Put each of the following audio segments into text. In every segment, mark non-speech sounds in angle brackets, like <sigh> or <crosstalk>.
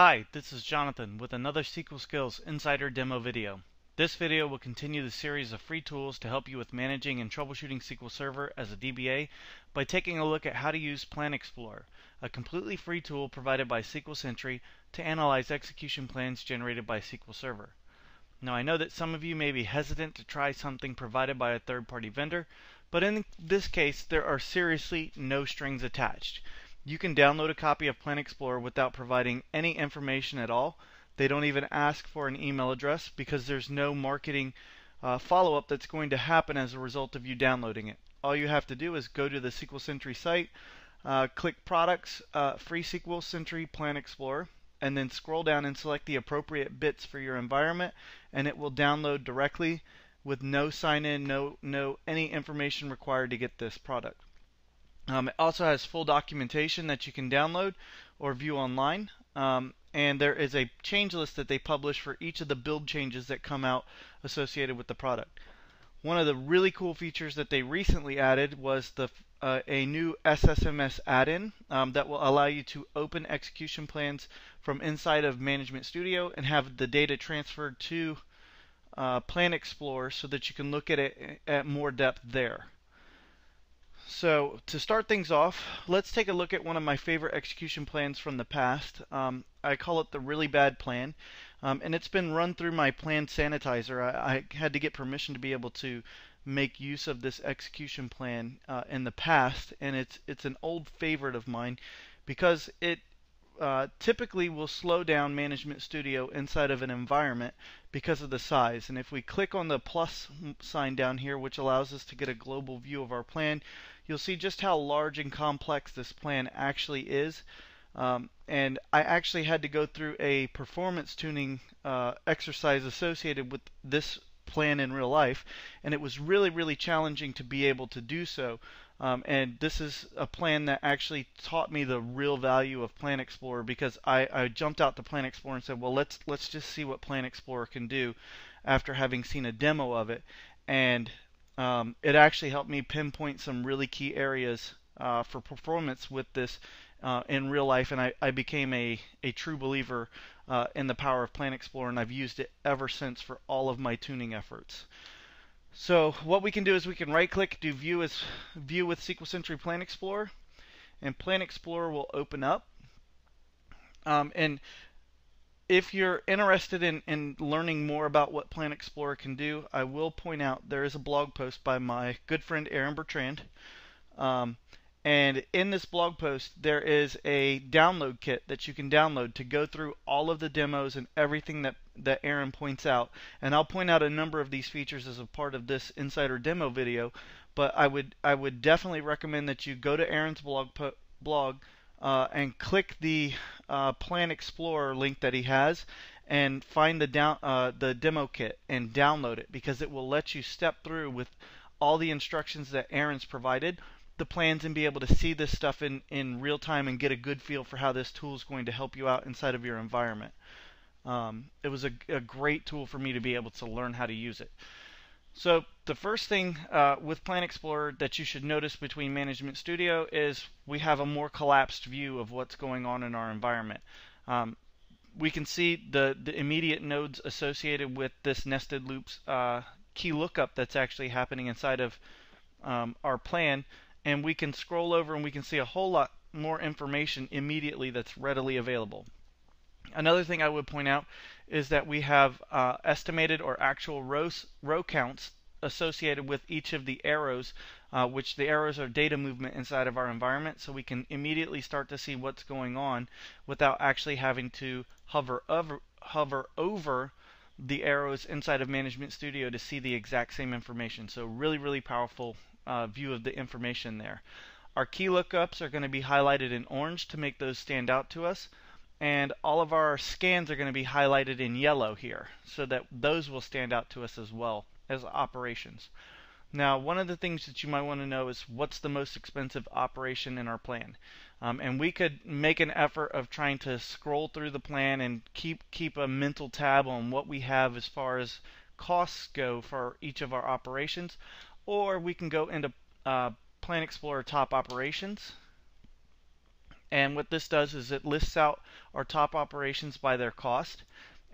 Hi, this is Jonathan with another SQL Skills Insider demo video. This video will continue the series of free tools to help you with managing and troubleshooting SQL Server as a DBA by taking a look at how to use Plan Explorer, a completely free tool provided by SQL Sentry to analyze execution plans generated by SQL Server. Now I know that some of you may be hesitant to try something provided by a third-party vendor, but in this case there are seriously no strings attached. You can download a copy of Plan Explorer without providing any information at all. They don't even ask for an email address because there's no marketing uh, follow up that's going to happen as a result of you downloading it. All you have to do is go to the SQL Sentry site, uh, click Products, uh, Free SQL Sentry Plan Explorer, and then scroll down and select the appropriate bits for your environment, and it will download directly with no sign in, no, no any information required to get this product. Um, it also has full documentation that you can download or view online. Um, and there is a change list that they publish for each of the build changes that come out associated with the product. One of the really cool features that they recently added was the uh, a new SSMS add-in um, that will allow you to open execution plans from inside of Management Studio and have the data transferred to uh, Plan Explorer so that you can look at it at more depth there. So to start things off, let's take a look at one of my favorite execution plans from the past. Um, I call it the really bad plan. Um, and it's been run through my plan sanitizer. I, I, had to get permission to be able to make use of this execution plan uh, in the past, and it's it's an old favorite of mine because it uh, typically will slow down Management Studio inside of an environment because of the size. And if we click on the plus sign down here, which allows us to get a global view of our plan, you'll see just how large and complex this plan actually is. Um, and I actually had to go through a performance tuning uh, exercise associated with this plan in real life, and it was really, really challenging to be able to do so. Um, and this is a plan that actually taught me the real value of Plan Explorer because I, I jumped out to Plan Explorer and said, well, let's let's just see what Plan Explorer can do after having seen a demo of it. And um, it actually helped me pinpoint some really key areas uh, for performance with this uh, in real life, and I, I became a, a true believer uh, in the power of Plan Explorer, and I've used it ever since for all of my tuning efforts. So what we can do is we can right click, do view as view with SQL Sentry Plan Explorer, and Plan Explorer will open up. Um, and if you're interested in, in learning more about what Plan Explorer can do, I will point out there is a blog post by my good friend Aaron Bertrand. Um, and in this blog post, there is a download kit that you can download to go through all of the demos and everything that, that Aaron points out. And I'll point out a number of these features as a part of this insider demo video. But I would I would definitely recommend that you go to Aaron's blog blog uh, and click the uh, Plan Explorer link that he has and find the down uh, the demo kit and download it because it will let you step through with all the instructions that Aaron's provided the plans and be able to see this stuff in, in real time and get a good feel for how this tool is going to help you out inside of your environment. Um, it was a, a, great tool for me to be able to learn how to use it. So the first thing uh, with Plan Explorer that you should notice between Management Studio is we have a more collapsed view of what's going on in our environment. Um, we can see the, the immediate nodes associated with this nested loops uh, key lookup that's actually happening inside of um, our plan and we can scroll over and we can see a whole lot more information immediately that's readily available. Another thing I would point out is that we have uh, estimated or actual rows, row counts associated with each of the arrows, uh, which the arrows are data movement inside of our environment, so we can immediately start to see what's going on without actually having to hover over, hover over the arrows inside of Management Studio to see the exact same information. So really, really powerful uh, view of the information there. Our key lookups are going to be highlighted in orange to make those stand out to us. And all of our scans are going to be highlighted in yellow here so that those will stand out to us as well as operations. Now, one of the things that you might want to know is what's the most expensive operation in our plan. Um, and we could make an effort of trying to scroll through the plan and keep keep a mental tab on what we have as far as costs go for each of our operations or we can go into uh, Plan Explorer Top Operations. And what this does is it lists out our top operations by their cost.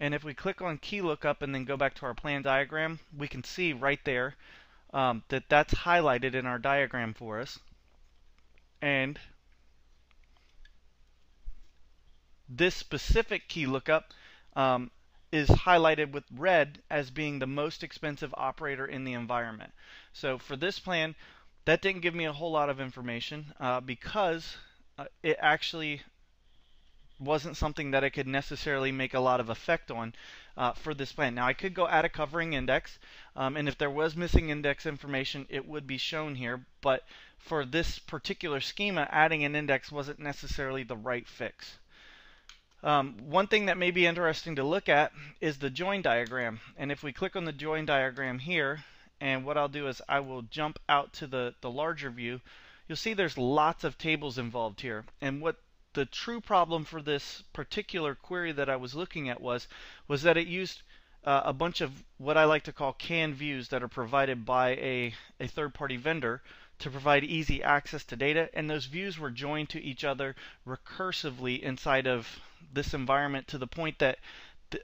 And if we click on key lookup and then go back to our plan diagram, we can see right there um, that that's highlighted in our diagram for us. And this specific key lookup um, is highlighted with red as being the most expensive operator in the environment. So for this plan, that didn't give me a whole lot of information uh, because uh, it actually wasn't something that I could necessarily make a lot of effect on uh, for this plan. Now I could go add a covering index, um, and if there was missing index information, it would be shown here. But for this particular schema, adding an index wasn't necessarily the right fix. Um, one thing that may be interesting to look at is the join diagram. And if we click on the join diagram here, and what I'll do is I will jump out to the, the larger view, you'll see there's lots of tables involved here. And what the true problem for this particular query that I was looking at was was that it used uh, a bunch of what I like to call canned views that are provided by a, a third-party vendor to provide easy access to data, and those views were joined to each other recursively inside of this environment to the point that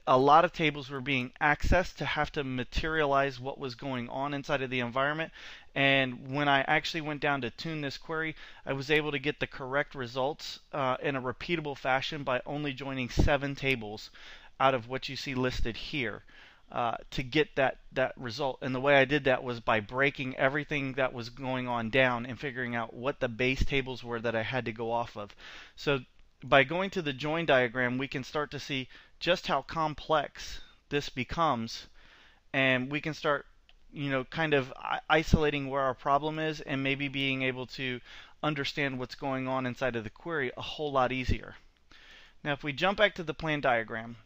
a lot of tables were being accessed to have to materialize what was going on inside of the environment. And when I actually went down to tune this query, I was able to get the correct results uh, in a repeatable fashion by only joining seven tables out of what you see listed here. Uh, to get that that result. And the way I did that was by breaking everything that was going on down and figuring out what the base tables were that I had to go off of. So by going to the join diagram, we can start to see just how complex this becomes, and we can start, you know, kind of isolating where our problem is and maybe being able to understand what's going on inside of the query a whole lot easier. Now, if we jump back to the plan diagram,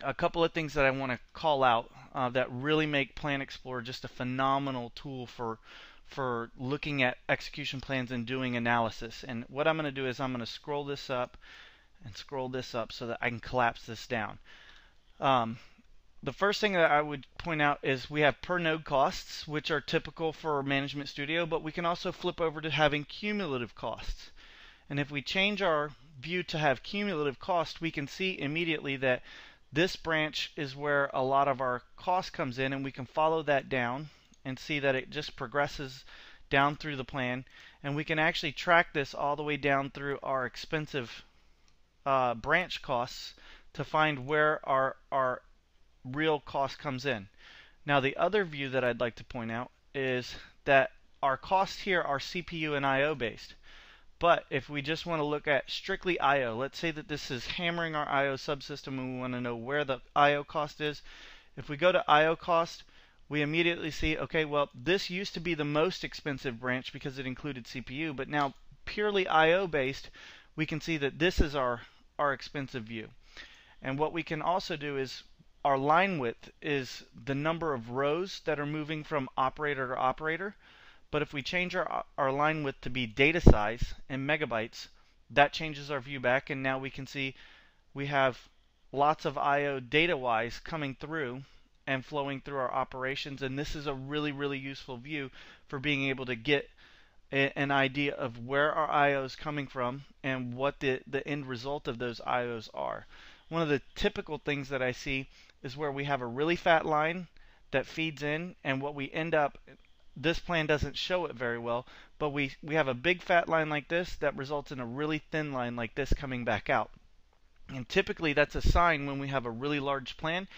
a couple of things that I want to call out uh, that really make Plan Explorer just a phenomenal tool for for looking at execution plans and doing analysis. And what I'm going to do is I'm going to scroll this up and scroll this up so that I can collapse this down. Um, the first thing that I would point out is we have per node costs, which are typical for Management Studio, but we can also flip over to having cumulative costs. And if we change our view to have cumulative cost, we can see immediately that this branch is where a lot of our cost comes in, and we can follow that down and see that it just progresses down through the plan. And we can actually track this all the way down through our expensive uh, branch costs to find where our, our real cost comes in. Now the other view that I'd like to point out is that our costs here are CPU and I.O. based. But if we just want to look at strictly I.O., let's say that this is hammering our I.O. subsystem and we want to know where the I.O. cost is. If we go to I.O. cost, we immediately see, okay, well, this used to be the most expensive branch because it included CPU, but now purely I.O. based, we can see that this is our, our expensive view. And what we can also do is our line width is the number of rows that are moving from operator to operator. But if we change our, our line width to be data size in megabytes, that changes our view back, and now we can see we have lots of I.O. data-wise coming through and flowing through our operations. And this is a really, really useful view for being able to get a, an idea of where our I.O. is coming from and what the, the end result of those I.O.s are. One of the typical things that I see is where we have a really fat line that feeds in, and what we end up this plan doesn't show it very well, but we, we have a big fat line like this that results in a really thin line like this coming back out. And typically that's a sign when we have a really large plan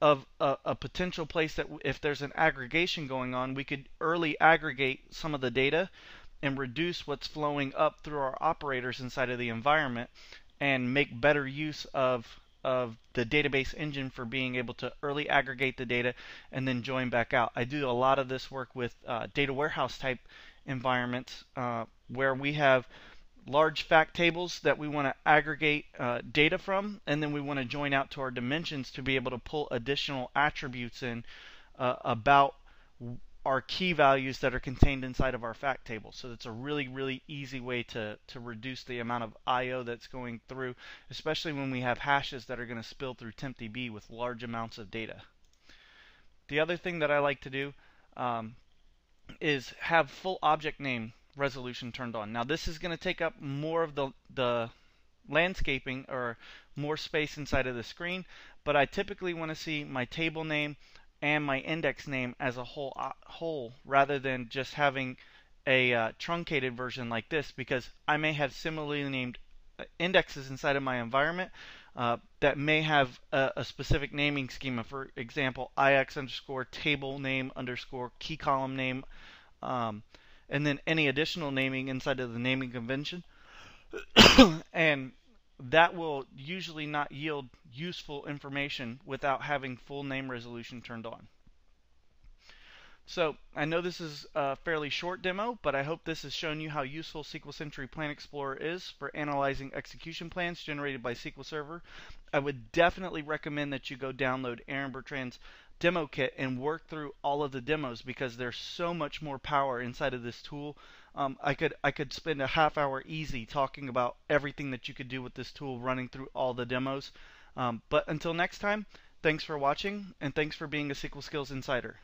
of a, a, potential place that if there's an aggregation going on, we could early aggregate some of the data and reduce what's flowing up through our operators inside of the environment and make better use of of the database engine for being able to early aggregate the data and then join back out. I do a lot of this work with uh, data warehouse type environments uh, where we have large fact tables that we want to aggregate uh, data from, and then we want to join out to our dimensions to be able to pull additional attributes in uh, about are key values that are contained inside of our fact table. So that's a really, really easy way to, to reduce the amount of I.O. that's going through, especially when we have hashes that are going to spill through TempDB with large amounts of data. The other thing that I like to do um, is have full object name resolution turned on. Now this is going to take up more of the, the landscaping or more space inside of the screen, but I typically want to see my table name and my index name as a whole, uh, whole rather than just having a uh, truncated version like this because I may have similarly named uh, indexes inside of my environment uh, that may have a, a, specific naming schema. For example, ix underscore table name underscore key column name, um, and then any additional naming inside of the naming convention. <coughs> and that will usually not yield useful information without having full name resolution turned on. So I know this is a fairly short demo, but I hope this has shown you how useful SQL Sentry Plan Explorer is for analyzing execution plans generated by SQL Server. I would definitely recommend that you go download Aaron Bertrand's demo kit and work through all of the demos because there's so much more power inside of this tool. Um, I could I could spend a half hour easy talking about everything that you could do with this tool, running through all the demos. Um, but until next time, thanks for watching and thanks for being a SQL Skills Insider.